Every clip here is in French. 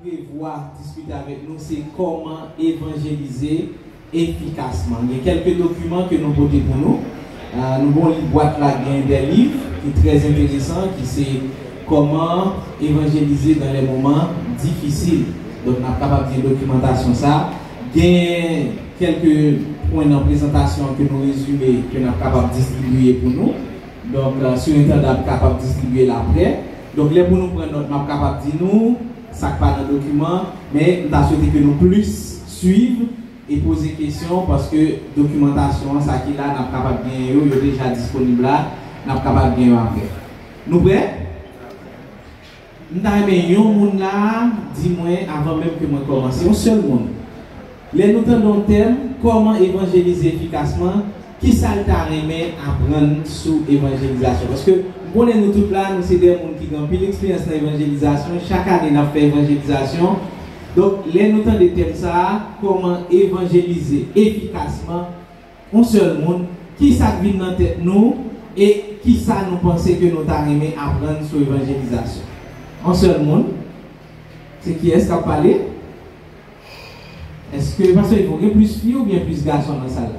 prévoit discuter avec nous, c'est comment évangéliser efficacement. Il y a quelques documents que nous votons pour nous. Euh, nous avons une boîte là, des livres qui est très intéressant, qui c'est comment évangéliser dans les moments difficiles. Donc, on a capable de documentation ça. Il y a quelques points dans la présentation que nous résumons, que nous sommes capables de distribuer pour nous. Donc, euh, sur Internet, capable de distribuer l'après. Donc, les pour nous prendre notre capable de dire nous, ça pas dans le document, mais nous avons souhaité que nous plus suivre et poser des questions parce que documentation, ça qui là, nous capable gagner, il est déjà disponible là, nous capable gagner après. Nous prêts? Nous avons un monde là, dis-moi, avant même que moi commence, un seul monde. Les nous un thème, comment évangéliser efficacement, qui ça t'a aimé apprendre sous évangélisation? Parce que, bon, nous tous là, nous sommes des gens qui ont plus d'expérience dans l'évangélisation. Chaque année, nous fait évangélisation. Donc, les nous des thèmes ça, comment évangéliser efficacement un seul monde, qui ça vient dans tête nous et qui ça nous pensait que nous avons aimé apprendre sur l'évangélisation? Un seul monde. C'est qui est-ce qui a parlé? Est-ce que, parce qu'il faut plus de filles ou bien plus de garçons dans la salle?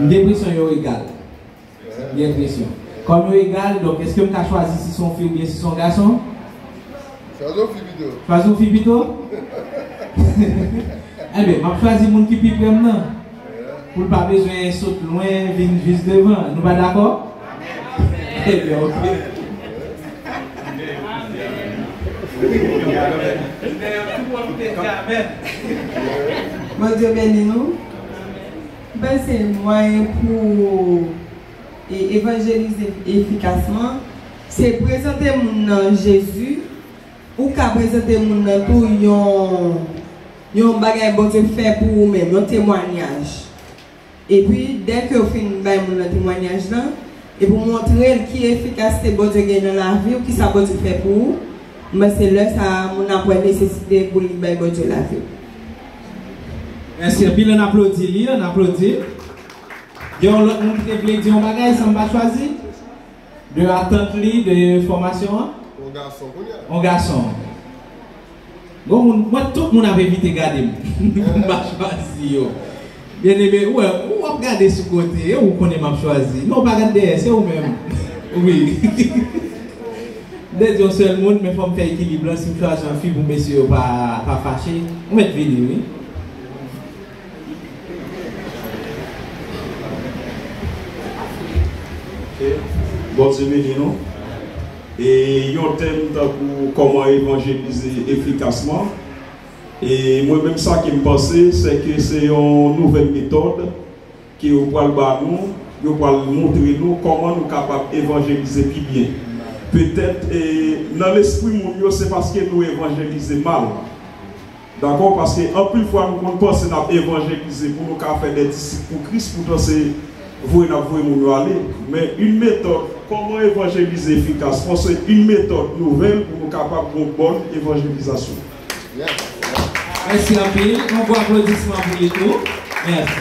Une dépression égale. Dépression. Comme égal, donc est-ce que vous avez choisi si son fille ou bien si son garçon? Choisons fille plutôt. Choisons plutôt? Eh bien, je choisis mon qui pipe maintenant. Pour ne pas besoin de sauter loin, venir juste devant. Nous pas d'accord? Eh bien, ok. Bon Dieu bénis nous. Ben, c'est moyen pour et évangéliser efficacement, c'est présenter mon Jésus ou qu'à présenter mon tout yon, yon bagay bon Dieu fait pour vous-même, un témoignage. Et puis, dès que vous finissez mon témoignage là, et pour montrer qui est efficacité bon Dieu gagne dans la vie ou qui ça bon Dieu fait pour vous, mais c'est là ça mon apprend nécessité pour libérer bon Dieu la vie. Merci, puis on applaudit, on applaudit. Yon lot moun ki te vle di yon bagay san ba chwazi? De atant li, de formasyon an? On gason pou yon. On gason. Gon moun, mwen tout moun ave vite gade eh. moun. Ba chwazi yo. Bien ebe, ouwe, ou wap gade sou kote, e ou konen map chwazi. Non pa gade de, se ou men. Oui. De diyon sel moun, men fòm fè ekilibran si mwen chwazi an fi pou mwen se yo pa fache. Mwen te vini, oui. Bon Dieu béni nous. Et il y a un thème pour comment évangéliser efficacement. Et moi-même, ça qui me pensait, c'est que c'est une nouvelle méthode qui pouvez nous, vous pouvez montrer nous comment nous sommes capables d'évangéliser plus bien. Peut-être, dans l'esprit, c'est parce que nous évangélisons mal. D'accord Parce que en plus fois, nous pensons à évangéliser pour nous faire des disciples pour Christ, pour nous, nous nous aller. Mais une méthode, comment évangéliser efficacement, c'est une méthode nouvelle pour nous capables de bonne évangélisation. Merci un peu. On voit applaudissements pour les tours. Merci.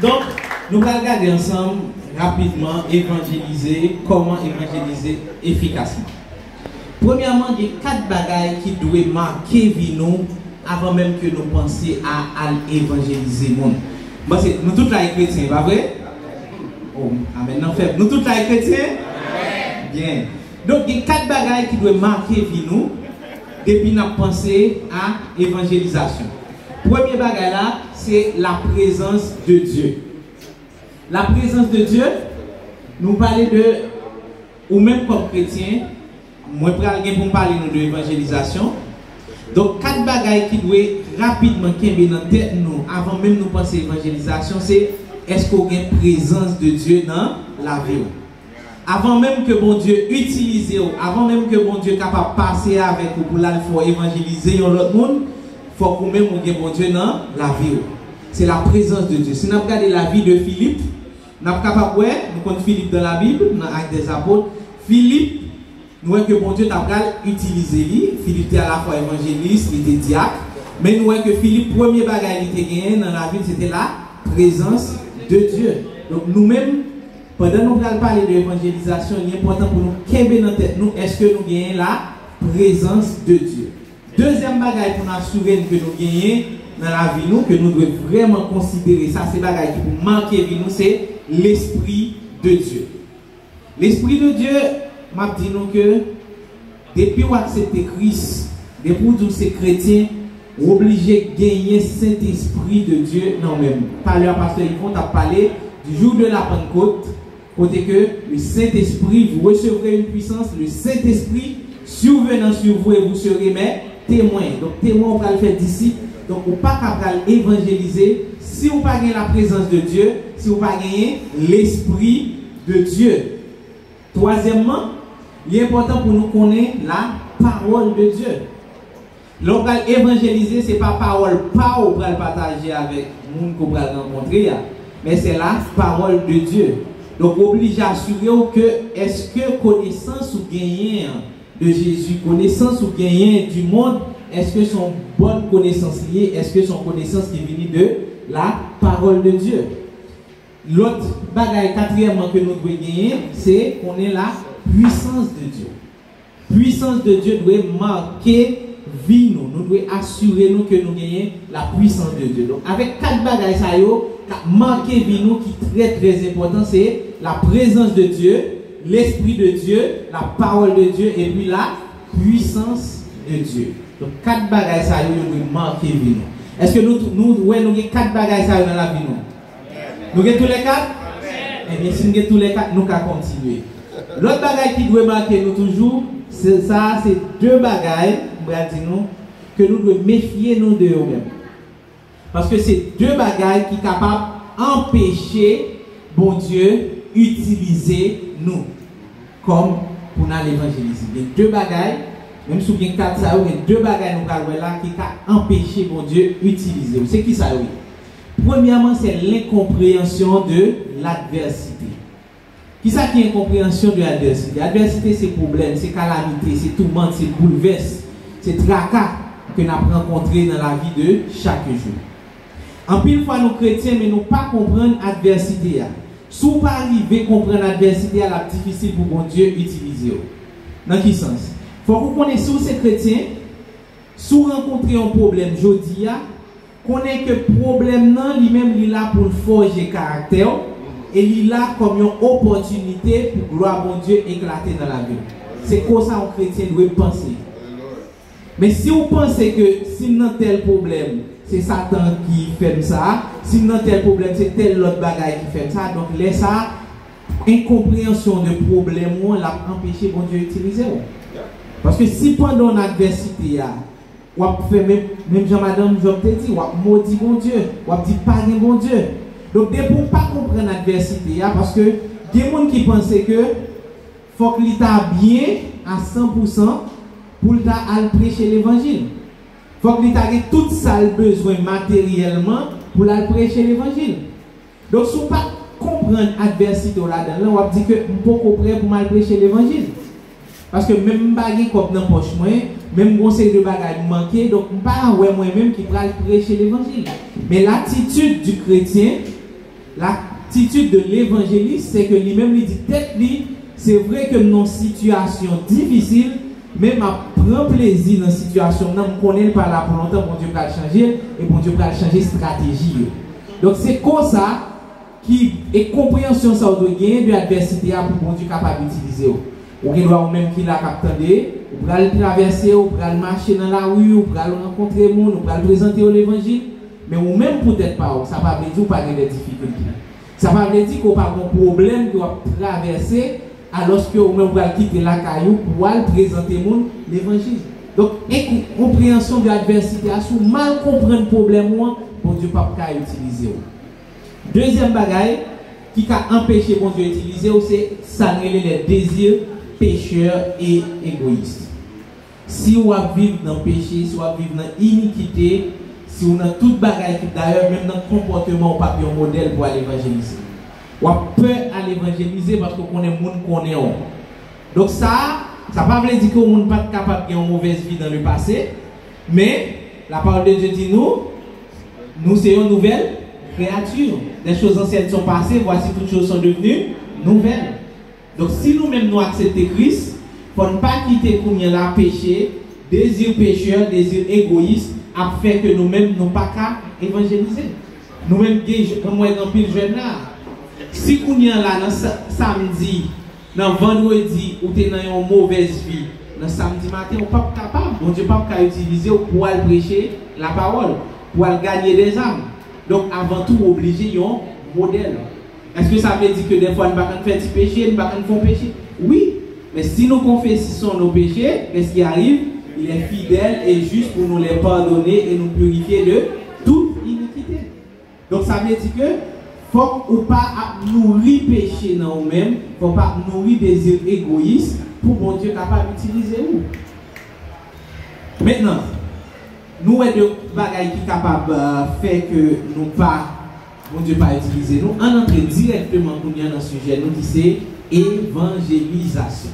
Donc, nous allons regarder ensemble rapidement évangéliser, comment évangéliser efficacement. Premièrement, il y a quatre bagailles qui doivent marquer nous avant même que nous pensions à, à évangéliser le monde. Bon, c'est- nous tous là, les chrétiens, pas vrai? Oh, ah, maintenant, fait. Nous tous les chrétiens? Bien. Donc, il y a quatre bagailles qui doivent marquer nous depuis nous pensé à évangélisation. Premier bagage là, c'est la présence de Dieu. La présence de Dieu, nous parlons de, ou même comme chrétien, moi je pour parler nous de l'évangélisation. Donc, quatre bagailles qui doivent rapidement qu'il dans tête nous, avant même nous penser à l'évangélisation, c'est esko gen prezans de Diyo nan la vi bon ou. Avan menm ke bon Diyo utilize ou, avan menm ke bon Diyo kapap pase avèk ou pou lal fò evangelize yon lot moun, fò kou menm ou gen bon Diyo nan la vi ou. Se la prezans de Diyo. Se si nan gade la vi de Filip, nan kapap wè, nou kont Filip dan la Bib, nan ak des apot, Filip, nou wè ke bon Diyo tap gale utilize li, Filip te ala fò evangeliste, li te diak, men nou wè ke Filip, premier bagay li te gen nan la vi, se te la prezans de Dieu. Donc nous-mêmes, pendant nous allons parler de l'évangélisation, il est important pour nous qu'aimer dans tête nous, est-ce que nous gagnons la présence de Dieu? Deuxième bagage pour nous assurer que nous gagnons dans la vie nous, que nous devons vraiment considérer, ça c'est bagage qui pour marquer vie nous, c'est l'Esprit de Dieu. L'Esprit de Dieu m'a dit nous que depuis qu'on accepte Christ, depuis que ces chrétiens, obligés de gagner Saint-Esprit de Dieu non même. À l'heure, pasteur Yvon a parlé du jour de la Pentecôte, côté que le Saint-Esprit, vous recevrez une puissance, le Saint-Esprit survenant sur vous et vous serez mes témoins. Donc témoins, on va le faire d'ici. Donc, on pas capable évangéliser si vous pas la présence de Dieu, si vous pas l'Esprit de Dieu. Troisièmement, il est important pour nous connaître la parole de Dieu. L'on va évangéliser, ce n'est pas parole, pas pour le partager avec les gens qu'on va rencontrer, mais c'est la parole de Dieu. Donc, obligé à assurer que est-ce que connaissance ou gagner de Jésus, connaissance ou gagner du monde, est-ce que son bonne connaissance liée, est-ce que son connaissance qui vient de la parole de Dieu? L'autre bagaille, quatrièmement, que nous devons gagner, c'est qu'on est la puissance de Dieu. Puissance de Dieu doit marquer vie nous. Devons assurer nous que nous gagnons la puissance de Dieu. Donc, avec quatre bagailles, ça y marquer vie nous qui est très très important, c'est la présence de Dieu, l'Esprit de Dieu, la parole de Dieu et puis la puissance de Dieu. Donc, quatre bagailles, ça y nous marquer vie nous. Est-ce que nous, nous, ouais, nous avons quatre bagailles ça dans la vie nous? Nous avons tous les quatre? Eh bien, si nous avons tous les quatre, nous allons continuer. L'autre bagaille qui doit marquer nous toujours, c'est ça, c'est deux bagailles, nous, que nous devons méfier nous de nous-mêmes. Parce que c'est deux bagailles qui sont capables d'empêcher, bon Dieu, utiliser nous comme pour nous l'évangéliser. Les deux bagailles, même si vous avez quatre, ça, il y a deux bagailles nous là qui ont empêché, bon Dieu, utiliser. C'est qui ça, oui? Premièrement, c'est l'incompréhension de l'adversité. Qui ça qui est incompréhension de l'adversité? L'adversité, c'est problème, c'est calamité, c'est tourment, c'est bouleverse, se traka ke nap renkontre nan la vi de chake jou. Anpil fwa nou kretyen men nou pa kompren adversite ya. Sou pa arrive kompren adversite ya la ptifisil pou bon Diyo utilize yo. Nan ki sens? Fwa kou konen sou se kretyen, sou renkontre yon problem jodi ya, konen ke problem nan li men li bon la pou forje karakter yo, e li la kom yon opotunite pou gloa bon Diyo eklate nan la vi. Se kosa an kretyen dwe panse. Mais si vous pensez que si vous avez tel problème, c'est Satan qui fait ça, si vous avez tel problème, c'est tel autre bagaille qui fait ça, donc laissez ça, incompréhension de problème, on l'a empêché bon Dieu d'utiliser. Parce que si pendant l'adversité, ou fait même, même Jean-Madame, je te dit, ou maudit bon Dieu, ou dit pas bon Dieu. Donc, pour ne pas comprendre l'adversité, parce que des gens qui pensent que faut que l'État bien à 100% pour aller prêcher l'évangile. Il faut l'État ait tout ça besoin matériellement pour aller prêcher l'évangile. Donc, si vous ne pas comprendre l'adversité là-dedans, on va dire que je ne pas prêt pour aller prêcher l'évangile. Parce que même si comme dans poche, même conseil de bagages manqué, donc pas moi-même qui aller prêcher l'évangile. Mais l'attitude du chrétien, l'attitude de l'évangéliste, c'est que lui-même lui dit tête c'est vrai que dans une situation difficile, même à pren plezi nan situasyon nan, m konen pa la pou lontan, bon Diyo pral chanje, e bon Diyo pral chanje strategi yo. Dok se kon sa, ki e komprensyon sa ou do gen, de adversite a pou bon Diyo kapab utilize yo. Ou gen do a ou menm ki la kap tande, ou pral traverse, ou pral mache nan la ou, ou pral renkontre moun, ou pral prezante yo l'Evangil, men ou menm pou tèt pa ou, sa pa vle di ou pa gen de difikulti. Sa pa vle di ko pa kon problem ki wap traverse, alors que vous même quitter la caillou pour présenter l'évangile. Donc, compréhension de l'adversité, si mal comprendre le problème, bon Dieu pas utiliser. Deuxième bagaille qui a empêché bon Dieu d'utiliser, c'est s'annuler les désirs pécheurs et égoïstes. Si vous vivez dans le péché, si vous vivez dans l'iniquité, si vous avez toute bagaille, d'ailleurs, même dans le comportement, vous pas un modèle pour aller Ou peur à l'évangéliser parce qu'on le monde qu'on est. Donc ça, ça ne veut pas dire qu'on n'est pas capable de une mauvaise vie dans le passé, mais la parole de Dieu dit nous, nous sommes une nouvelle créature. Les choses anciennes sont passées, voici toutes choses sont devenues nouvelle. Donc si nous-mêmes nous acceptons Christ, il ne pas quitter comme la péché, désir pécheur, désir égoïste, a fait que nous-mêmes nous pas qu'à évangéliser. Nous-mêmes, comme moi, dans pile jeune là, si sommes là, dans samedi, dans vendredi, ou dans une mauvaise vie, dans samedi matin, on n'est pas capable, on n'est pas capable d'utiliser pour aller prêcher la parole, pour aller gagner des âmes. Donc, avant tout, obligé un modèle. Est-ce que ça veut dire que des fois, nous ne pouvons pas faire du péché, nous ne pouvons pas péché? Oui, mais si nous confessons nos péchés, qu'est-ce qui arrive? Il est fidèle et juste pour nous les pardonner et nous purifier de toute iniquité. Donc, ça veut dire que faut pas nourrir péché dans nous-mêmes, faut pas nourrir des égoïstes pour mon Dieu capable d'utiliser nous. Maintenant, nous avons des bagailles qui sont capables de faire que nous pas, mon Dieu, pas utiliser nous. On entre directement dans le sujet, nous disons évangélisation.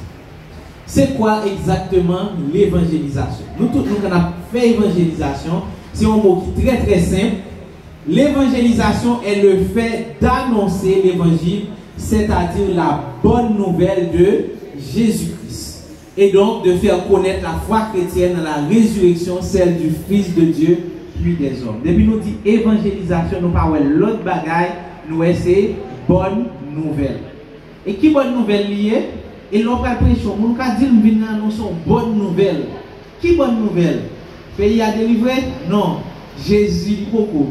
C'est quoi exactement l'évangélisation? Nous tous, nous avons fait évangélisation. C'est un mot très très simple. L'évangélisation est le fait d'annoncer l'évangile, c'est-à-dire la bonne nouvelle de Jésus-Christ. Et donc de faire connaître la foi chrétienne dans la résurrection, celle du Fils de Dieu, puis des hommes. Depuis nous dit évangélisation, nous parlons l'autre bagaille, nous c'est bonne nouvelle. Et qui bonne nouvelle liée? Et l'on pas prêcher, pas dire nous annoncer bonne nouvelle. Qui bonne nouvelle? Pays a délivré Non. Jésus.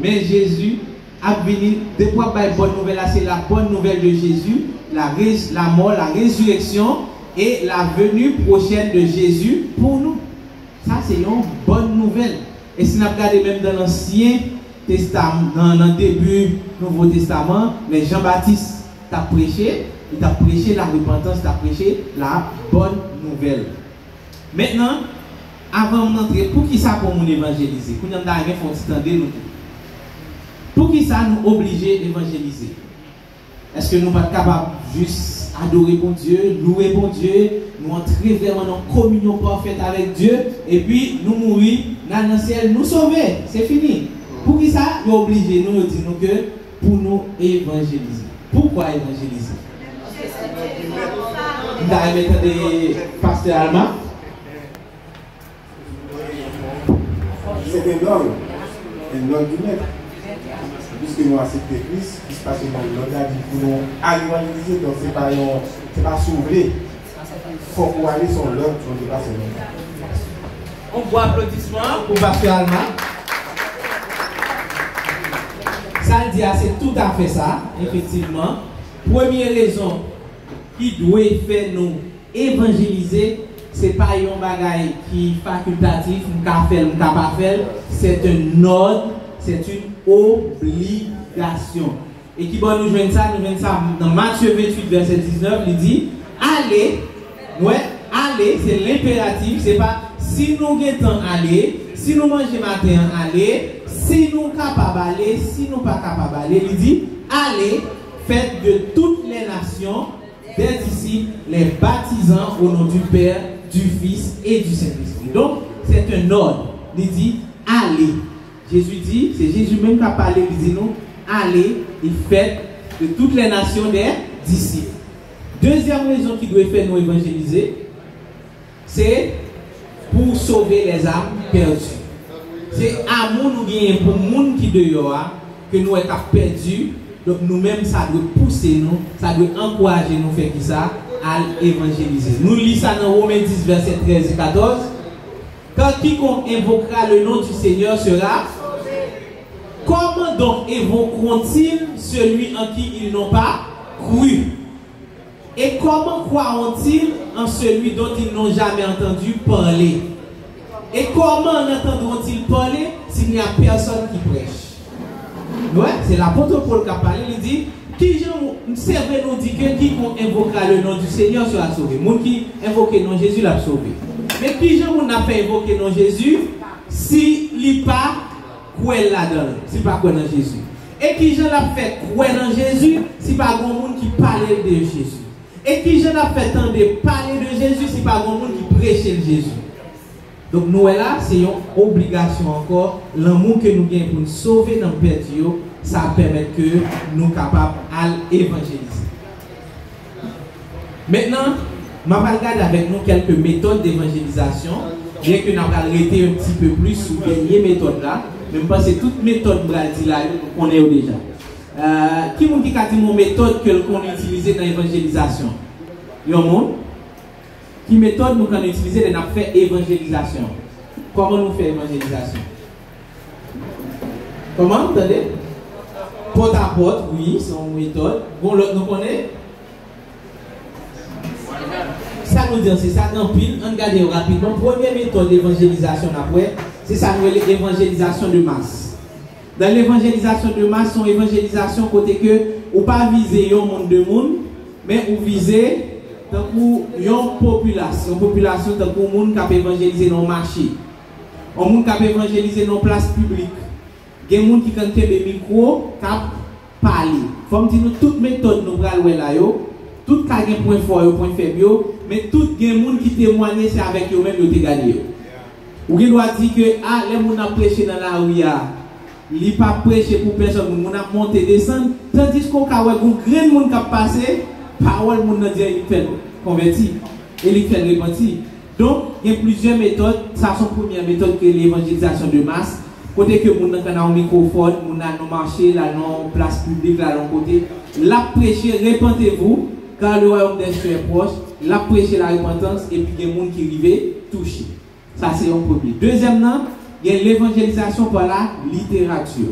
Mais Jésus a venu, de quoi la bonne nouvelle, c'est la bonne nouvelle de Jésus, la, la mort, la résurrection et la venue prochaine de Jésus pour nous. Ça, c'est une bonne nouvelle. Et si nous regardons même dans l'Ancien Testament, dans le début Nouveau Testament, mais Jean-Baptiste t'a prêché, il t'a prêché la repentance, t'a prêché la bonne nouvelle. Maintenant, avant d'entrer, pour qui ça pour nous évangéliser? Pour nous Pour qui ça nous obliger d'évangéliser Est-ce que nous sommes capables juste adorer bon Dieu, louer bon Dieu, nous entrer vraiment en communion parfaite avec Dieu, et puis nous mourir dans le ciel, nous sauver? C'est fini. Pour qui ça nous obligé Nous nous disons que pour nous évangéliser. Pourquoi évangéliser? Vous avez des pasteur Alma c'est un ordre, un ordre du maître. Puisque nous acceptons Christ, qui se passe dans l'ordre, a dit pour nous annualiser, donc ce n'est pas, pas sauver. Il faut pour aller sur l'ordre, on ne pas On voit applaudissement pour Pasteur Alma. Ça dit, c'est tout à fait ça, effectivement. Première raison qui doit faire nous évangéliser, c'est pas un bagage qui est facultatif, on peut faire, on c'est un ordre, c'est une obligation. Et qui va nous joindre ça, nous joindre ça dans Matthieu 28, verset 19, il dit, allez, ouais, allez, c'est l'impératif, c'est pas si nous temps aller, si nous mangeons matin, aller, si nous capables aller, si nous pas capables il dit, allez, faites de toutes les nations des disciples, les baptisant au nom du Père, du Fils et du Saint-Esprit. Donc, c'est un ordre. Il dit, allez. Jésus dit, c'est Jésus même qui a parlé, il dit non, allez et faites de toutes les nations des disciples. Deuxième raison qui doit faire nous évangéliser, c'est pour sauver les âmes perdues. C'est amour nous gagnons pour le monde qui dehors que nous sommes perdus. Donc nous-mêmes, ça doit pousser nous, ça doit encourager nous faire ça? À évangéliser. Nous lisons ça dans Romains 10, verset 13 et 14. Quand quiconque invoquera le nom du Seigneur sera Comment donc évoqueront-ils celui en qui ils n'ont pas cru? Et comment croiront-ils en celui dont ils n'ont jamais entendu parler? Et comment entendront-ils parler s'il n'y a personne qui prêche? Ouais, c'est l'apôtre Paul qui a parlé, il dit qui servait nous dit que qui invoquera le nom du Seigneur sera sauvé. Moun qui invoque le nom de Jésus l'a sauvé. Mais qui gens n'a fait invoquer le nom de Jésus si il pas quoi là-dedans, si pas quoi dans Jésus. Et qui gens l'a fait quoi dans Jésus si pas grand monde qui parlait de Jésus. Et qui gens a fait de parler de Jésus si pas grand monde qui prêchait Jésus. Donc nous là, c'est une obligation encore, l'amour que nous avons pour nous sauver dans le ça permet que nous capables d'évangéliser. Maintenant, je vais regarder avec nous quelques méthodes d'évangélisation. Bien que nous allons arrêter un petit peu plus sur les méthodes là, mais je pense que toutes les méthodes que là, nous connaissons déjà. Euh, qui m'a dit que méthode que qu'on utilise dans l'évangélisation? Yon monde? Qui méthode nous qu'on utiliser dans faire évangélisation Comment nous faisons évangélisation Comment Vous entendez? Porte à porte, oui, c'est une méthode. Bon, l'autre nous Ça nous dit, c'est ça dans pile. On regarde rapidement. Première méthode d'évangélisation après, c'est ça, l'évangélisation de masse. Dans l'évangélisation de masse, son évangélisation côté que ou pas viser un monde de monde, mais ou viser une population, une population tant que monde qui a évangélisé dans le marché. Un monde qui a évangélisé dans place publique. gen moun ki kan kebe mikwo kap pali. Fom di nou tout metode nou pral wè la yo, tout ka gen point fort yo, point feb yo, men tout gen moun ki temwanye se avèk yo men yo te gade yo. Ou gen do a di ke, a, ah, le moun ap preche nan la ou ya, li pa preche pou person, moun ap monte desan, tandis kon ka wè goun gren moun kap pase, parol moun nan diye li fen konverti, li fen repanti. Don, gen plizye metode, sa son premier metode ke l'evangelizasyon de masse, Kote ke moun nan ka nan mikrofon, moun nan nan manche, la nan plas publik, la nan kote. La preche, repentez-vous, kar le royaume des cieux est proche. La preche la repentance, epi gen moun ki rive, touche. Sa se yon problem. Dezem nan, gen l'evangelizasyon pa la literatur.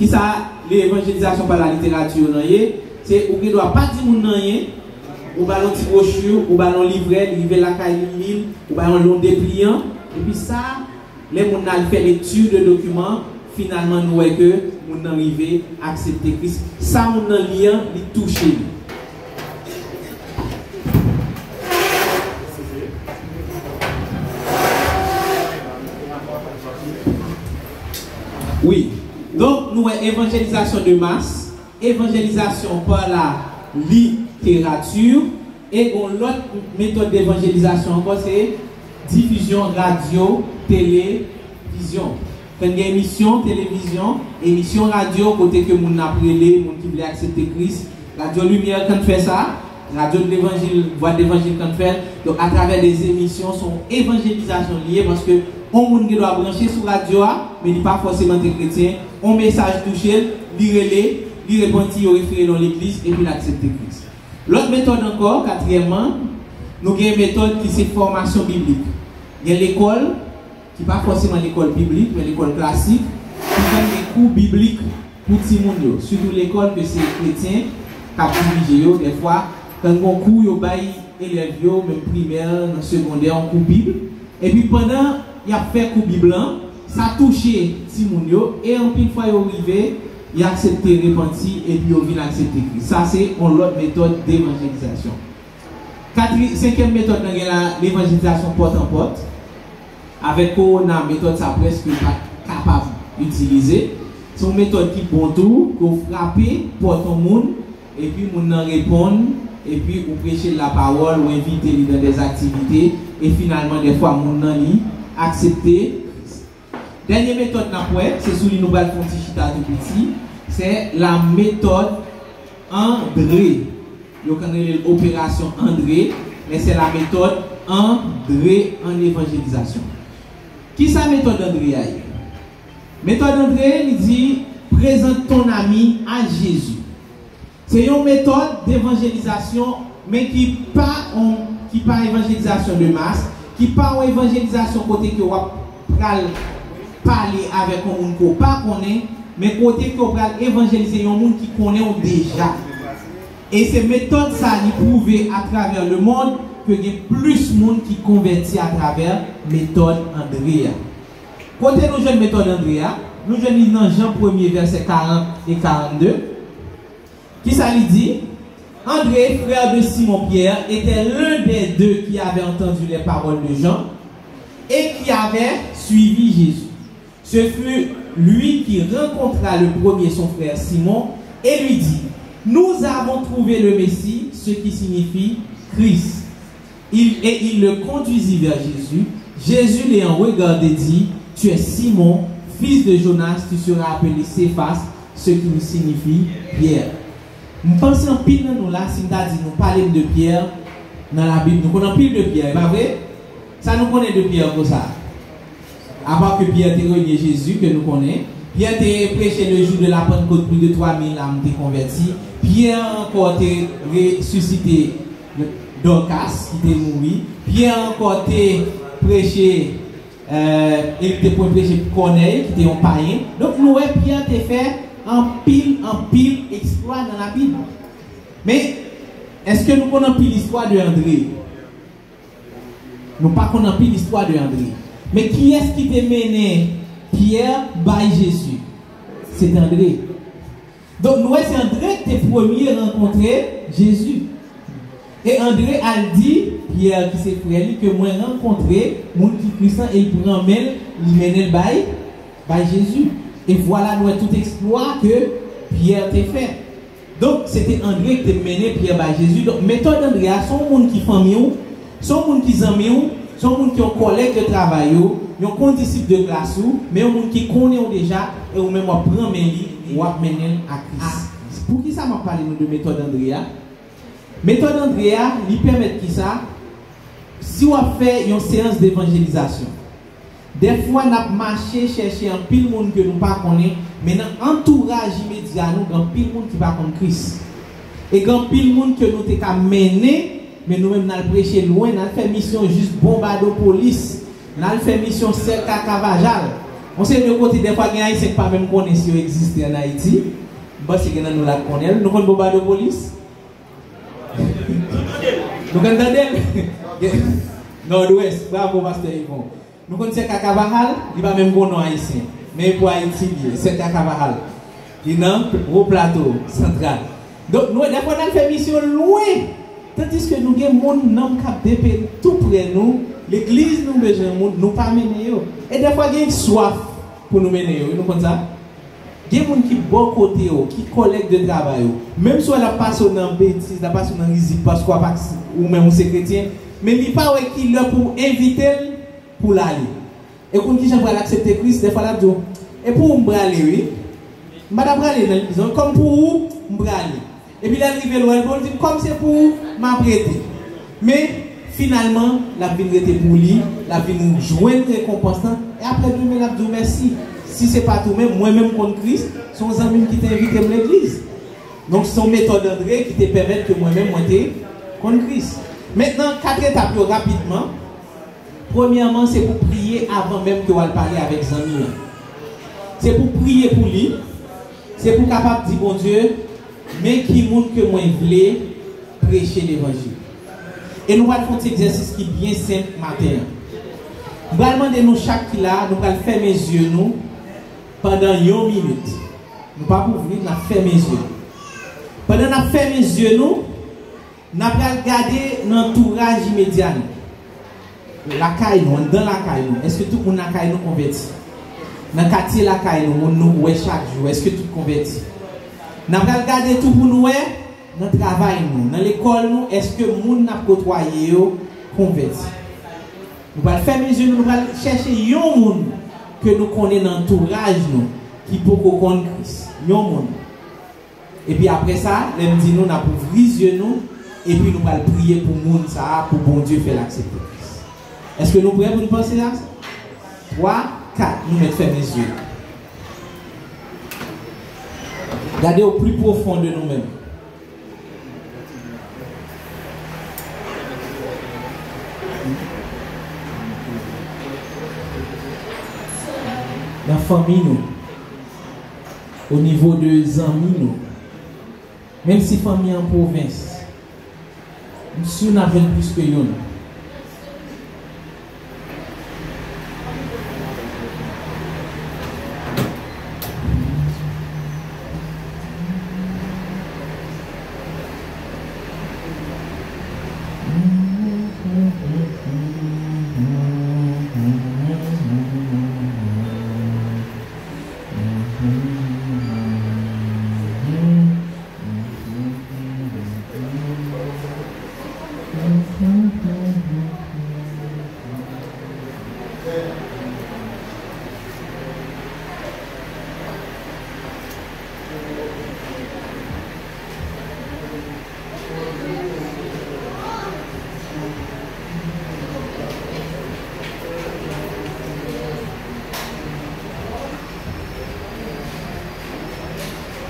Ki sa l'evangelizasyon pa la literatur nan ye, se ou gen do a pati moun nan ye, ou balon ti brochur, ou balon livret, rive lakay mil, ou balon lon depliant, epi sa... les gens ont fait l'étude de documents, finalement, nous voyons que nous arrivé à accepter Christ. Ça, nous avons lien, il touche. Oui. Donc, nous avons évangélisation de masse, évangélisation par la littérature, et l'autre méthode d'évangélisation encore, c'est diffusion radio, télévision. Quand il y a émission, télévision, émission radio, côté que avons les gens qui veulent accepter Christ, Radio Lumière, quand fait ça, Radio de l'Évangile, Voix d'évangile quand fait, donc à travers des émissions, sont évangélisation liées parce que on qui doit brancher sur radio, mais il pas forcément des chrétiens. Un message touché, lire les, lire repentir, référer dans l'église et puis l'accepter Christ. L'autre méthode encore, quatrièmement, nous avons une méthode qui c'est formation biblique. Il y a l'école, ki pa forcément l'école biblique, mais l'école classique, qui donne des cours bibliques pour tout le monde. Surtout l'école que c'est chrétien, qui a des fois, quand on cours, yo bail élèves, même primaire, secondaire, en cours Bible. Et puis pendant, il a fait cours Bible, ça touchait Timounio, et en pile fois, il arrivé, il accepté repenti, et puis il vient accepter Christ. Ça, c'est une autre méthode d'évangélisation. Cinquième méthode, l'évangélisation porte en porte. avèk korona metode sa preske pa kapab utilize. Son metode ki bontou, kou frape, poton moun, epi moun nan repon, epi ou preche la parol, ou invite li dan des aktivite, e finalman defwa moun nan li, aksepte. Denye metode nan pouè, se sou li nou bal konti chita de biti, se la metode André. Yo kanre li l'opérasyon André, men se la metode André en evanjelizasyon. Qui la méthode André Méthode André, il dit présente ton ami à Jésus. C'est une méthode d'évangélisation, mais qui pas pas évangélisation de masse, qui parle évangélisation côté que va parler avec un monde qu'on pas connaît mais côté que va évangéliser un monde qui connaît déjà et ces méthodes ça nous prouver à travers le monde que y plus de monde qui convertit à travers méthode Andrea côté nous jeunes méthode Andrea nous jeunes dans Jean 1er verset 40 et 42 qui ça lui dit André, frère de Simon-Pierre, était l'un des deux qui avait entendu les paroles de Jean et qui avait suivi Jésus. Ce fut lui qui rencontra le premier son frère Simon et lui dit, nous avons trouvé le Messie, ce qui signifie Christ. Et il le conduisit vers Jésus. Jésus l'ayant regardé dit, tu es Simon, fils de Jonas, tu seras appelé Céphas, ce qui signifie Pierre. Je pense en pile nous là, si nous dit nous parler de Pierre dans la Bible, nous connaissons pile de Pierre, pas vrai? Ça nous connaît de Pierre pour ça. À part que Pierre était relié Jésus, que nous connaissons. Pierre était prêché le jour de la Pentecôte, plus de 3000 âmes étaient converties. Pierre encore était ressuscité Dorcas, qui était mort. Pierre encore prêché, euh, il était pour prêcher Corneille, qui était un païen. Donc nous, Pierre était fait en pile, en pile exploit dans la Bible. Mais est-ce que nous connaissons l'histoire de André? Nous pas connaissons pile l'histoire de André. Mais qui est-ce qui t'a mené? Pierre by Jésus C'est André. Donc nous, c'est André qui est premier à rencontrer Jésus. Et André a dit, Pierre qui s'est frère, que moi rencontré, mon qui Christ et il prend mêle, il mène le bail, by Jésus. Et voilà nous tout exploit que Pierre t'a fait. Donc c'était André qui t'a mené Pierre by Jésus. Donc méthode André, son monde qui famille, son monde qui amis, son monde qui ont collègue de travail, ont condisciple de classe, mais un monde qui connaît déjà et ou même prend mes ou mener à Christ. Pour qui ça m'a parlé de méthode Andrea Metode Andrea li permet ki sa, si wap fe yon seans de evanjelizasyon. Defwa nap mache, chèche an pil moun ke nou pa konen, men an entouraj imedya nou gan pil moun ki pa kon kris. E gan pil moun ke nou te ka mene, men nou men nan preche louen, nan fe misyon jist bombado polis, nan fe misyon serka kavajal. On se de kote defwa gen a yisek pa men konen si yo eksiste an Haiti, basi gen nan nou la konen, nou kon bombado polis. Nou kon tandem? Nord-Ouest, bravo Master Yvon. Nou kon se kakavahal, li ba menm konon Haitien. Men pou Haiti li, se kakavahal. Li nan, wou plato, sentral. Don nou e dekon nan fè misyon loue. Tantis ke nou gen moun nan kap depe tout pre nou, l'Eglise nou bejen moun, nou pa mene yo. E defwa gen soif pou nou mene yo, nou kon sa? Des gens qui bon côté, qui collègues de travail. Même si elle passe dans bêtise, elle passe dans risque parce qu'on ou même c'est chrétien, mais il n'y a pas qui là pour inviter pour l'aller. Et quand qui j'aimerais accepter Christ, des fois là, et pour me aller, oui? Madame aller dans comme pour me aller. Et puis l'arrivée loin, on dit comme c'est pour m'apprêter? Mais finalement, la vie était pour lui, la vie nous joindre récompense. Et après demain, la dit merci. Si ce n'est pas tout même, moi-même contre Christ, son amis qui t'invitent à l'église. Donc, c'est son méthode André qui te permet que moi-même, moi, contre Christ. Maintenant, quatre étapes rapidement. Premièrement, c'est pour prier avant même que vous parler avec Zami. C'est pour prier pour lui. C'est pour capable de dire, bon Dieu, mais qui montre que moi, je voulais prêcher l'évangile. Et nous allons faire un exercice qui est bien simple matin. Nous allons demander nous chaque là, nous allons fermer mes yeux nous Pendan yon minute, nou pa pou vini, na fèmè zye. Pendan na fèmè zye nou, na pral gade nan touraj imedyan. Lakay nou, an dan lakay nou, eske tout moun lakay nou konverti? Nan kati lakay nou, moun nou wè chak jou, eske tout konverti? Nan pral gade tout moun wè, nan travay nou, nan l'ekol nou, eske moun nap kotwaye yo konverti? Nou pral fèmè zye nou, nou pral chèche yon moun, que nous connaissons l'entourage, nous, qui peut connaître Christ. Et puis après ça, nous dit nous, nous les yeux, nous, et puis nous allons prier pour monde, ça, pour bon Dieu faire l'accepter. Est-ce que nous pouvons nous penser à ça 3, 4, nous mettons les yeux. Regardez au plus profond de nous-mêmes. la famille nous, au niveau de amis nous, même si famille en province, nous sommes plus que nous. Non.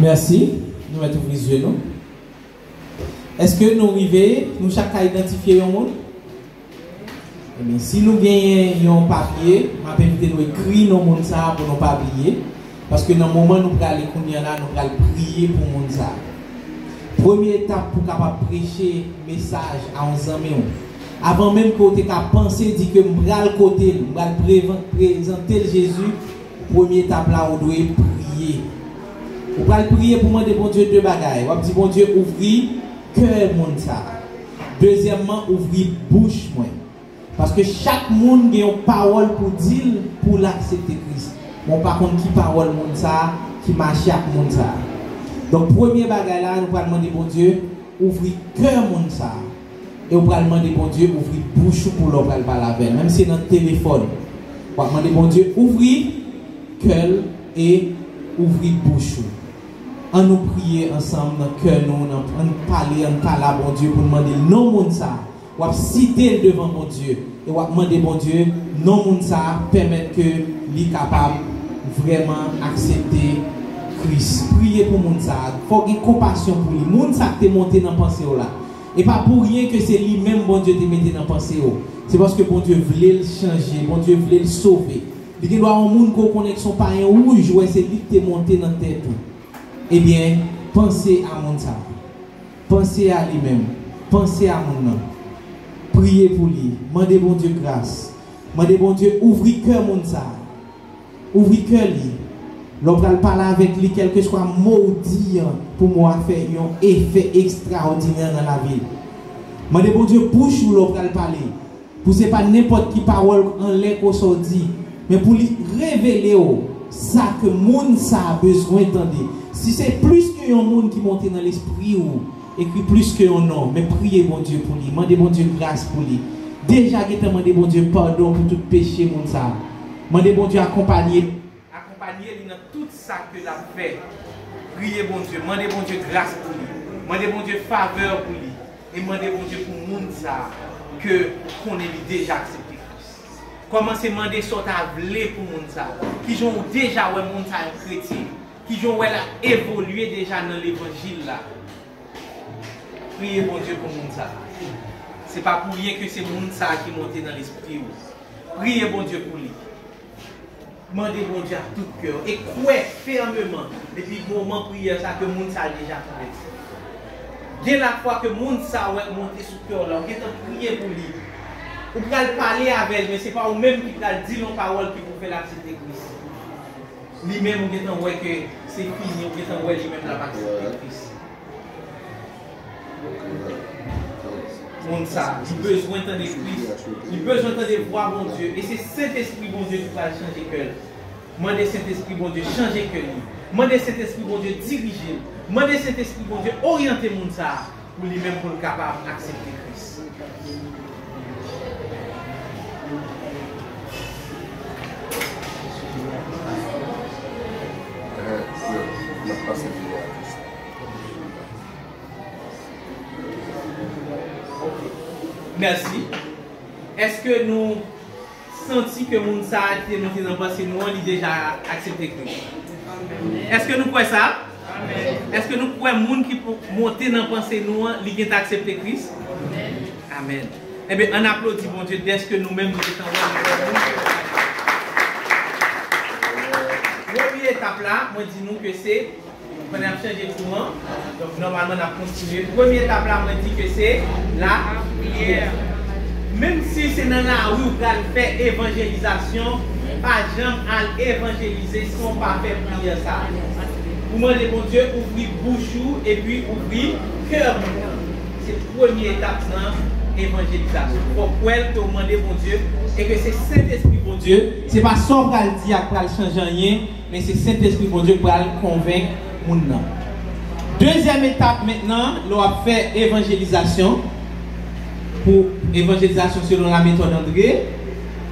Merci. Nous mettons les yeux? Est-ce que nous arrivons, nous chacun identifier un monde? Eh bien, si nous gagnons un papier, je vais inviter nous écrire nos monde ça pour ne pas oublier. Parce que dans le moment où nous allons là, nous allons prier pour le monde ça. Première étape pour capable prêcher message à un ami. Avant même que tu pensé, que je vais côté, je présenter Jésus. Première étape là, on doit. Vous pouvez prier pour demander bon Dieu deux bagailles. Vous dire bon Dieu, ouvrez cœur ça. Deuxièmement, ouvrez bouche. Parce que chaque monde a une parole pour dire pour l'accepter Christ. Bon par contre qui parole monde ça, qui marche chaque monde ça. Donc premier bagaille là, nous allons demander bon Dieu, ouvrez cœur ça. Et vous allez demander bon Dieu, ouvrez bouche pour l'on parler avec. Même si c'est dans le téléphone. Vous allez demander bon Dieu, ouvrez cœur et ouvrez bouche. On nous prier ensemble cœur, nous, on parler, on parler bon Dieu pour demander non monde ça. On citer devant mon Dieu. Et on demander bon Dieu, non monde ça, permettre que lui capable vraiment accepter Christ. Priez pour monde ça. Faut avoir compassion pour lui. Monde ça qui monté dans pensée là. Et pas pour rien que c'est lui-même, bon Dieu, qui mis dans pensée. C'est parce que bon Dieu voulait le changer, bon Dieu voulait le sauver. Il doit avoir un monde qui connaît son parent rouge, c'est lui qui est monté dans la tête. Eh bien, pensez à mon ça. Pensez à lui-même. Pensez à mon nom. Priez pour lui. Mandez bon Dieu grâce. Mandez bon Dieu, ouvrez cœur mon ça. Ouvrez cœur lui. L'on parler avec lui, quel que soit maudit, pour moi faire un effet extraordinaire dans la vie. Mandez bon Dieu, bouche où l'on parler. Pour ce pas n'importe qui parole en l'air qu'on mais pour lui révéler ça que monde a besoin d'entendre. Si c'est plus qu'un monde qui monte dans l'esprit ou écrit plus qu'un nom, mais priez mon Dieu pour lui, demandez mon Dieu grâce pour lui. Déjà, demandez mon Dieu pardon pour tout péché, mon ça. Demandez mon Dieu accompagner. Accompagner lui dans tout ça que a fait. Priez mon Dieu, demandez mon Dieu grâce pour lui. Demandez mon Dieu faveur pour lui. Et demandez mon Dieu pour monde que qu'on ait déjà accepté Koman se mande sot avle pou moun sa. Ki joun deja wè moun sa yon kreti. Ki joun wè la evolwe deja nan l'Evangil la. Priye bon Diyo pou moun sa. Se pa pou ye ke se moun sa ki monte nan l'esprit ou. Priye bon Diyo pou li. Mande bon Diyo a tout kèr. E kouè fermeman. Depi mouman priye sa ke moun sa deja kouè. Dè la fwa ke moun sa wè monte sou kèr la. Ou gen tan priye pou li. Vous pouvez parler avec lui, mais ce n'est pas vous-même qui va dire nos paroles qui vous fait l'accepter Christ lui-même, vous avez ouais que c'est fini, vous avez ouais lui-même la partie de Christ. Monde ça, besoin d'entendre Christ, il besoin d'entendre voir mon Dieu. Et c'est Saint-Esprit, mon Dieu, qui va changer cœur. Mandez Saint-Esprit, mon Dieu, changer cœur. Mandez Saint-Esprit, mon Dieu, diriger. Mandez Saint-Esprit, mon Dieu, orienter monde ça pour lui-même pour le capable d'accepter Christ. Mersi. Eske nou santi ke moun sa akte moun ki nan basi nou an li deja aksepte kri? Eske nou kwe sa? Eske nou kwe moun ki pou monte nan basi nou an li gen ta aksepte kri? Amen. Ebe, an aplodi bon Diyo deske nou men moun ki tan wak. Mwen bi etap la, mwen di nou ke se... on a changé courant. Donc normalement on a continué. Première étape on dit que c'est la prière. Même si c'est dans la rue où on fait évangélisation, pas jamais à évangéliser si on pas fait prière ça. Vous demandez mon Dieu, ouvrir bouche et puis ouvrir cœur. C'est la première étape dans l'évangélisation. Pourquoi que vous demandez mon Dieu et que c'est Saint-Esprit mon Dieu. Ce n'est pas son qui dit à changer rien, mais c'est Saint-Esprit mon Dieu qui va convaincre Deuxième étape maintenant, l'on a fait évangélisation. Pour évangélisation selon la méthode André.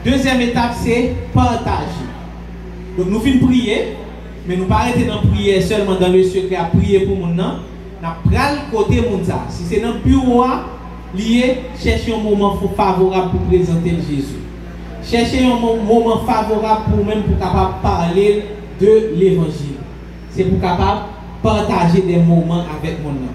Deuxième étape, c'est partage. Donc nous finissons prier, mais nous pas arrêter d'en prier seulement dans le secret à prier pour mon nom. Nous prenons le côté mon Si c'est dans le bureau, lié, chercher un moment favorable pour présenter Jésus. Cherchez un moment favorable pour même pour capable parler de l'évangile se pou kapab pataje den mouman avèk moun nan.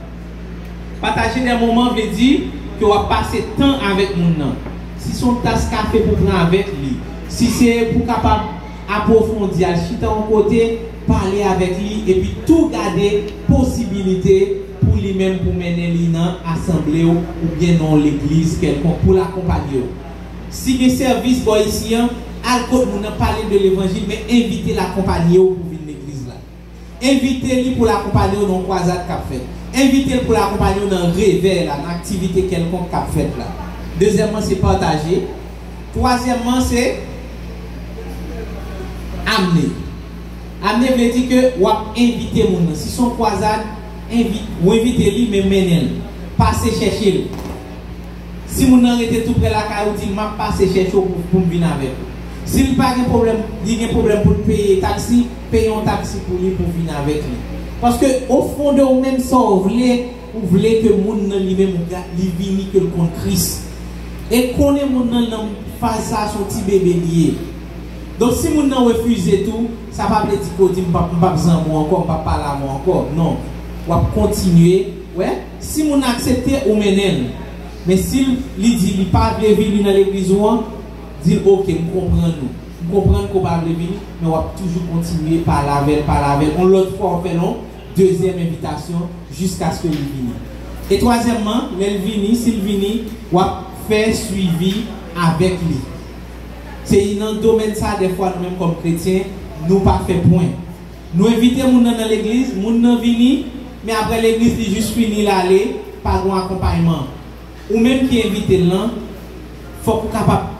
Pataje den mouman vè di ki wap pase tan avèk moun nan. Si son tas kafe pou pran avèk li, si se pou kapab apofondi al chita an kote, pale avèk li, epi tou gade posibilite pou li men pou menen li nan asemble ou ou bien nan l'eglise kelkon pou l'akompanyo. Si gen servis bo isyan, al kote moun nan pale de l'evangil, men invite l'akompanyo pou vi Invite li pou l'akompanyon nan kwazat kap fet. Invite li pou l'akompanyon nan rever la, nan aktivite kelkon kap fet la. Dezemman se partaje. Troasyemman se amne. Amne vle di ke wap invite moun. Si son kwazat, ou invite li men menen. Pase chèche li. Si moun nan rete tout pre la ka ou di map pase chèche ou pou mbina vek. Sil pa gen problem, di gen problem pou peye taksi, peyon taksi pou li pou vin avèk li. Paske ou fonde ou men sa ou vle, ou vle ke moun nan li men moun ga, li vini ke l kon kris. E konen moun nan nan fasa son ti bebe liye. Don si moun nan refuze tou, sa pa ple ti kodi mbap mbap zan moun ankon, mbap pala moun ankon. Non, wap kontinue. Wè, si moun aksepte ou menen. Men si li di li pa ple vi li nan l'eglizouan, dit OK, je comprends nous. Je comprends qu'on va venir, mais on va toujours continuer par la veille, par la veille. On l'autre fois on fait non. Deuxième invitation jusqu'à ce qu'il vienne. Et troisièmement, s'il vient, on va faire suivi avec lui. C'est dans le domaine ça, des fois, nous-mêmes comme chrétiens, nous pas fait point. Nous invitons les gens dans l'église, les gens viennent, mais après l'église, ils juste fini l'aller par un accompagnement. Ou même qui invite là, il faut qu'on capable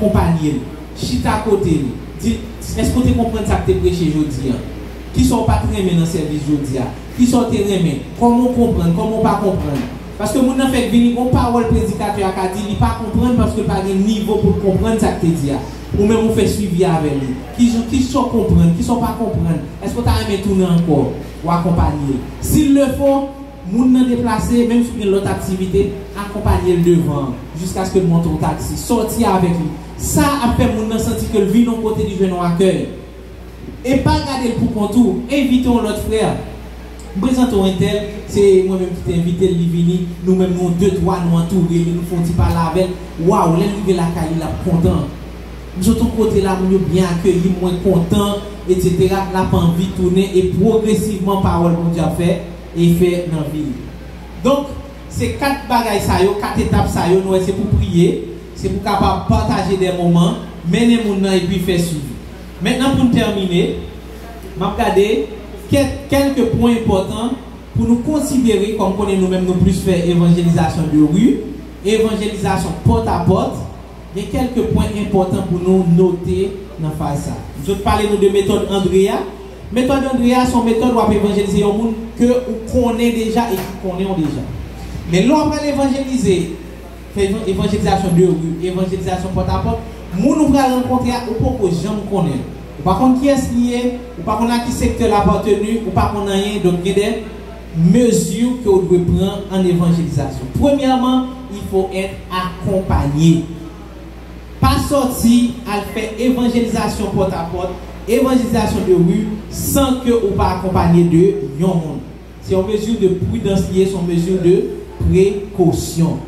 akompanye li, chita kote li, di, esko te kompren sa ki te preche jodi an? Ki son patre men nan servis jodi an? Ki son te remen? Koman kompren, koman pa kompren? Paske moun nan fek vini, kon parol predikatè ak a di, li pa kompren paske pa gen nivou pou kompren sa ki te di an. Ou men moun fe suivi avè li. Ki, ki son kompren, ki son pa kompren? Esko ta remen toune ankor? Ou akompanye li? Si le fò, moun nan deplase, menm sou gen lot aktivite, akompanye li devan, jiska skè moun ton taksi, sorti avèk li. Sa a fe moun nan santi ke l vi non kote li jwen nou akèy. E pa gade l pou kontou, evite ou lot frèr. Mprezentou entel, se mwen menm ki te invite li vini, nou menm nou 2-3 nou antoure, nou fonti pa lavel, waw, lèl li ve la kali la kontan. Mjotou kote la moun yo byan akèyi, mwen kontan, etc. La pan vi toune, e progresiveman parol moun di a fè, e fè nan vi. Donk, se kat bagay sa yo, kat etap sa yo, nou e se pou priye, c'est pour capable partager des moments, mener mon et puis faire suivre. Maintenant, pour terminer, je vais regarder quelques points importants pour nous considérer comme connaît nous-mêmes nous plus faire évangélisation de rue, évangélisation porte à porte. Il y a quelques points importants pour nous noter dans phase ça. Je parler nous de méthode Andrea. Méthode Andrea, son méthode pour évangéliser un monde que vous connaissez déjà et qui connaît déjà. Mais l'on va l'évangéliser évangéliser, évangélisation de rue, évangélisation porte à porte, nous nous rencontrer ou pas que gens connaissent. Ou pas qu'on qui est lié, ou pas qu'on a qui secteur appartenu, ou pas qu'on a rien, donc il y a des mesures que vous devez prendre en évangélisation. Premièrement, il faut être accompagné. Pas sortir à faire évangélisation porte à porte, évangélisation de rue, sans que vous pas accompagné de monde. C'est une mesure de prudence c'est une mesure de précaution.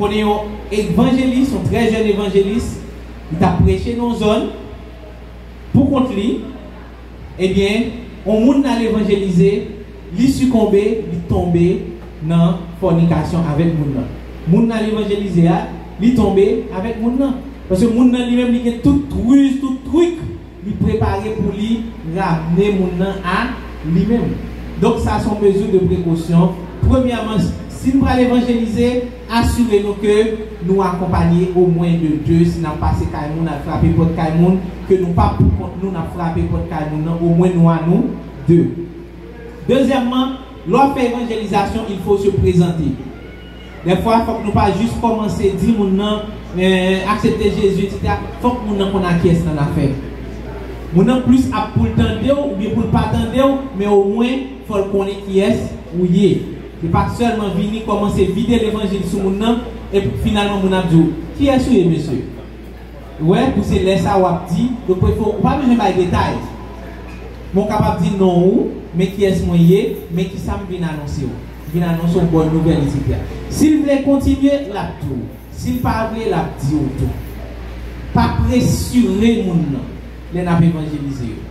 Nous connaissons évangélistes, sont très jeunes évangélistes, ils ont prêché dans une zone, pour contre lui, eh bien, on monde à l'évangéliser, lui succomber, lui tomber dans la fornication avec moun Moun n'a l'évangéliser, lui tomber avec moun Parce que moun lui-même, il a tout truc, tout truc, lui préparer pour lui ramener moun à lui-même. Donc ça, sont mesures de précaution. Premièrement, Si nous allons évangéliser, assurez-nous que nous accompagnons au moins de deux. Si nous passons Kaimoun, nous frappé pour Kaimoun, que nous pas pour nous, nous frappé pour Kaimoun, au moins nous à nous deux. Deuxièmement, l'offre évangélisation, il faut se présenter. Des fois, il faut que nous pas juste commencer à dire mon nom, euh, accepter Jésus, etc. Il faut que nous qu'on acquiesce dans l'affaire. Nous avons plus à pour le tendre ou bien pour ne pas tendre, mais au moins, il faut qu'on est qui est ou y est. Li pa selman vini komanse vide l'Evangil sou moun nan, epi finalman moun ap diyo, ki esou ye monsye? Ouè, pou se lè sa wap di, do pou e fò, ou pa mè jè bay detay. Moun kapap di non ou, mè ki es mwen ye, mè ki sa m vin anonsi ou. Vin anonsi ou bon nouvel etipya. Sil vle kontinye, lap tou. Sil pa vle, lap di ou tou. Pa presyure moun nan, lè nap evangelize yo.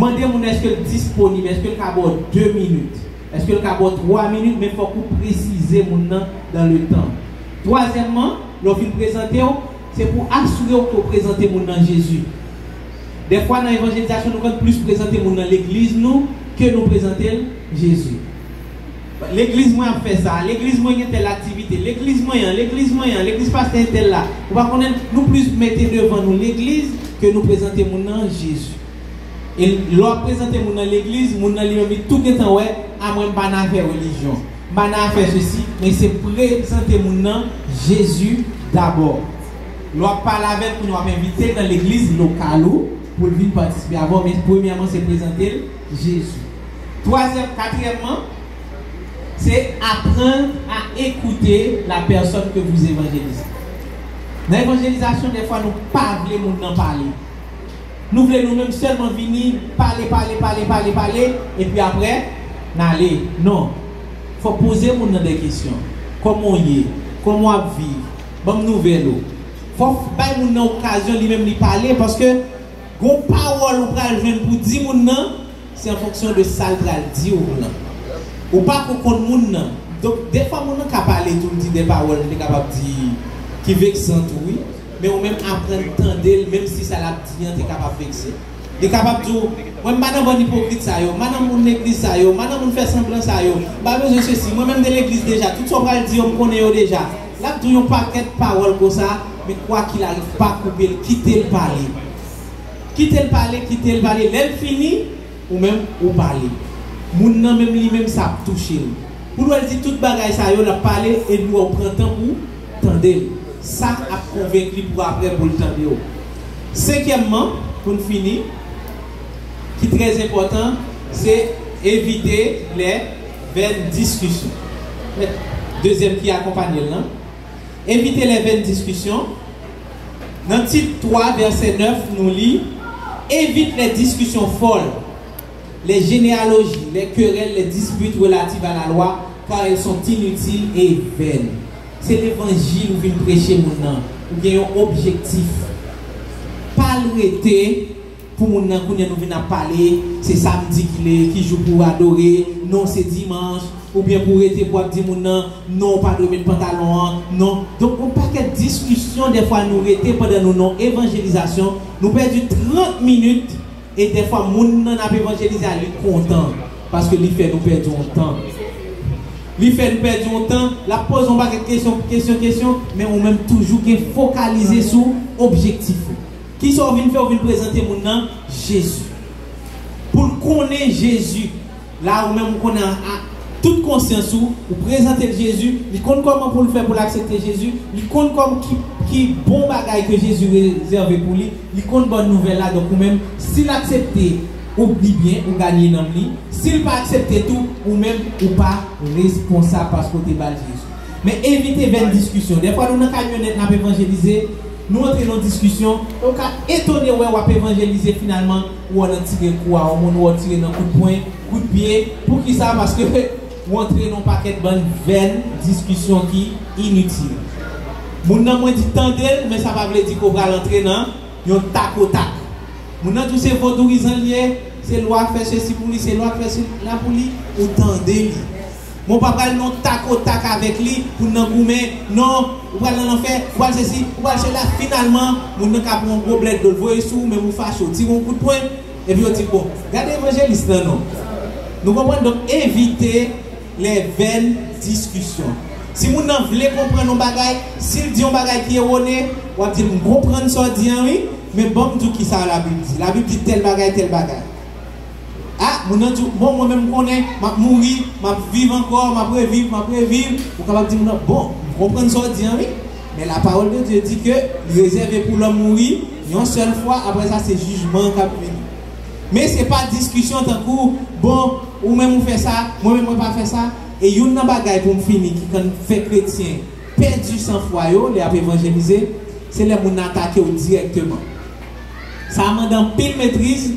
Mande moun eske l disponib, eske l kabor 2 minute. Est-ce que le cabot 3 minutes, mais il faut préciser mon nom dans le temps. Troisièmement, lorsqu'il présente, c'est pour assurer que vous présentez mon nom Jésus. Des fois, dans l'évangélisation, nous pouvons plus présenter mon dans l'église nous que nous présenter Jésus. L'église moi fait ça, l'église moi a telle activité, l'église moi l'église moi l'église pasteur telle là. On va nous plus mettre devant nous l'église que nous présenter mon nom Jésus. E lò prezante moun nan l'eglize, moun nan li yon mi tout getan wè, a mwen banan fè religion. Banan fè se si, men se prezante moun nan Jésus d'abord. Lò pala vet pou nou ap invite nan l'eglize lokalou, pou l'vin patisipe avon, men premièman se prezante Jésus. Troazèm, katrièman, se apren a ekoute la person ke vous evanjelise. Nan evanjelizasyon, defwa nou pavle moun nan pale. Nous voulons nous-mêmes seulement venir, parler, parler, parler, parler, parler, et puis après, n'aller. Non. Il faut poser mon des questions. Comment y est Comment vivre Bonne nouvelle. Il faut pas une occasion lui-même de parler parce que Gon parole ou pral ven pou di moun nan, se en fonksyon de sal pral di ou nan. Ou pa pou kon moun nan. Dok, defa moun nan ka pale tout di de parole, li kapap di ki vek santoui. men ou men apren tan del, men si sa la diyan te kapap vekse. Te kapap tou, mwen manan bon hipokrit sa yo, manan moun neglis sa yo, manan moun fè semblan sa yo, ba bezè se si, mwen men de neglis deja, tout so pral diyon konen yo deja. La tou yon paket parol ko sa, men kwa ki la rif pa koubel, kite l pale. Kite l pale, kite l pale, lèl fini, ou men ou pale. Moun nan men li men sa touche. Moun wèl di tout bagay sa yo la pale, e nou an prentan ou tendel. Ça a convaincu pour après pour le tendre cinquièmement pour finir qui est très important c'est éviter les vaines discussions. Deuxième qui accompagne là. Éviter les vaines discussions. Dans titre 3 verset 9 nous lit évite les discussions folles les généalogies, les querelles, les disputes relatives à la loi, car elles sont inutiles et vaines. Se l'Evangil ou vin preche moun nan, ou gen yon objektif. Pal rete pou moun nan koun yon nou vin ap pale, se samdi ki le, ki jou pou adore, non se dimanche, ou bien pou rete pou ap di moun nan, non pa do men pantalon an, non. Donk ou pa ket diskusyon defwa nou rete padan nou nan evanjelizasyon, nou perdi 30 minute, et defwa moun nan ap evanjelize a li kontan, paske li fe nou perdi an tan. Li fè nou pèd yon tan, la pose yon baket kèsyon, kèsyon, kèsyon, men ou mèm toujou ke fokalize sou objektif. Ki sou vin fè ou vin prezante moun nan? Jésus. Poul konen Jésus, la ou mèm konen a tout konsyensou, ou prezante Jésus, li kon koman pou l fè pou l aksepte Jésus, li kon koman ki, ki bon bagay ke Jésus rezerve pou li, li kon bon nouvel la, donk ou mèm si l aksepte ou pli byen, ou ganyen nan li. Sil pa aksepte tou, ou men ou pa responsab pasko te bal Jezou. Men evite ven diskusyon. Defwa nou nan kamyonet nan pe evanjelize, nou entre nan diskusyon, ou ka etone wè wap evanjelize finalman, ou an an tire kwa, ou moun ou an tire nan kout poin, kout piye, pou ki sa, paske ou entre nan paket ban ven diskusyon ki inutile. Moun nan mwen di tendel, men sa pa vle di kobra lantre nan, yon tak o tak. Moun nan tou se vodou izan liye, se lwa fè se si pou li, se lwa fè se la pou li, ou tende li. Moun pa pral non tak o tak avèk li, pou nan goumen, non, ou pral nan an fè, ou pral se si, ou pral se la, finalman, moun nan kap moun goblèd do l'voye sou, men moun fache ou ti moun kout poen, epi ou ti bon. Gade evanjelist nan nou. Nou kompren, donk evite le ven diskusyon. Si moun nan vle kompren nou bagay, si l diyon bagay ki e wone, wap di moun kompren so diyan, oui, Men bon mdou ki sa la Bib di. La Bib di tel bagay, tel bagay. Ha, ah, moun an djou, bon mwen mwen konen, map mouri, map viv ankor, map reviv, map reviv. Ou kapap di moun an, bon, kompren so di an, oui. Men la parol de Dieu di ke, li rezerve pou l'an mouri, yon sel fwa, apre sa se jujman kap vini. Men se pa diskusyon tan kou, bon, ou men mwen fè sa, mwen men mwen pa fè sa. E yon nan bagay pou m fini ki kan fè kretien, perdi san fwa yo, li ap evanjelize, se le moun atake ou direktman. sa amande an pil metriz,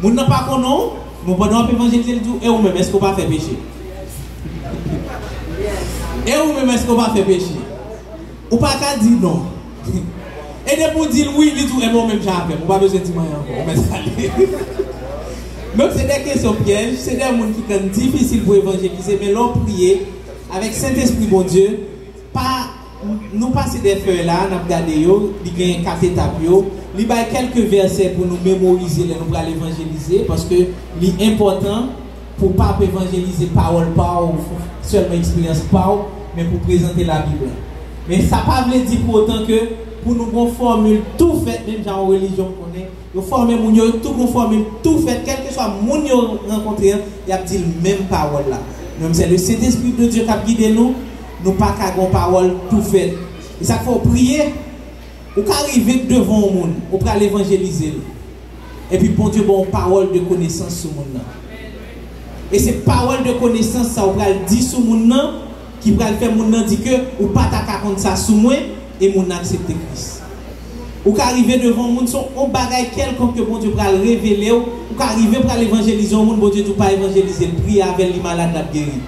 moun nan pa konon, moun pa nan ap evanjelize li tou, e eh, ou mèm esko pa fe peche. E eh, ou mèm esko pa fe peche. Ou pa ka di non. E de pou di oui li tou, e moun mèm javem, ou pa bezen ti mayan, ou mèm sali. Mèm se de kesyon pyej, se de moun ki kan difisil pou evanjelize, men lò priye, avèk Saint-Esprit mon Dieu, pa, nou pase de fè la, nap gade yo, li gen kate tap yo, li bay kelke verse pou nou memorize le nou pral evanjelize, paske li important pou pape evanjelize parol pa ou, selman eksperyans pa ou, men pou prezante la Biblia. Men sa pa vle di pou otan ke, pou nou kon formule tout fèt, men jan ou religion konen, yo formule moun yo, tout kon formule tout fèt, kelke swa moun yo renkontre, yap di l men parol la. Non se le sèd esprit de Diyo kap gide nou, nou pa kagon parol tout fèt. E sa k fò priye, Ou ka arrive devon moun, ou pral evangelize l. E pi bon Diyo bon parol de konesans sou moun nan. E se parol de konesans sa ou pral di sou moun nan, ki pral fe moun nan di ke ou pata kakont sa sou mwen, e moun nan aksepte kris. Ou ka arrive devon moun son, ou bagay kelkon ke bon Diyo pral revele ou, ou ka arrive pral evangelize ou moun, bon Diyo tou pa evangelize l, pri avel li malade la geri.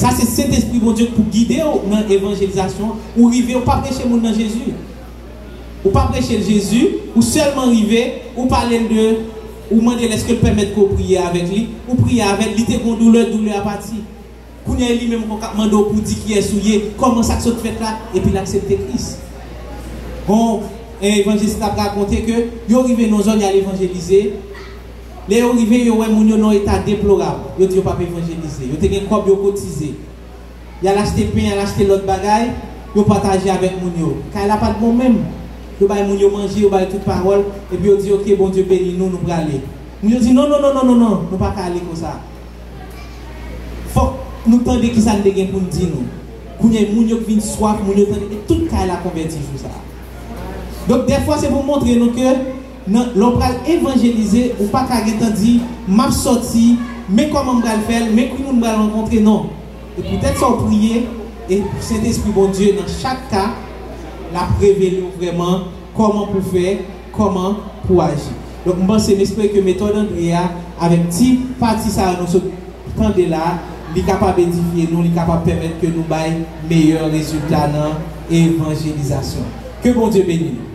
Ça, c'est cet esprit, bon Dieu, pour guider dans l'évangélisation, ou arriver, ou pas prêcher monde dans Jésus. Ou pas prêcher Jésus, ou seulement arriver, ou parler de, ou demander est-ce que permettre qu'on prie avec lui, ou prier avec lui, t'es douleur, douleur à partir. Kounya lui-même qu'on demande pour dire qui est souillé, comment ça se fait là, et puis l'accepter Christ. Bon, évangéliste a raconté que, il arrivé dans zone à l'évangéliser, les arrivé, ils ont un état déplorable, ils ont pas évangéliser, ils ont un corps cotisé. Il a acheté pain, il a acheté l'autre bagaille, ils ont partagé avec moun Quand il n'a pas de bon même, ils ont moun manger, ils ont toute parole, et puis ils ont dit, ok, bon Dieu bénis nous, nous pour aller. Moun dit, non, non, non, non, non, nous pas aller comme ça. Faut nous nous pour nous dire nous. Quand il y a des gens qui viennent soif, et tout le sur ça. Donc des fois c'est pour montrer nous que lò pral evanjelize ou pa kage tan di, map soti, mè koman mbral fel, mè kou nou mbral renkontre, non. E pwetèt sa ou priye, e sènt espri bon Diyo nan chak ka, la prevele ou vreman, koman pou fè, koman pou aji. Donk mban se mespè ke metode Andrea, avèk ti pati sa anon se pande la, li kapab edifiye nou, li kapab pèmèt ke nou bay meyèr rezultat nan evanjelizasyon. Ke bon Diyo beni nou.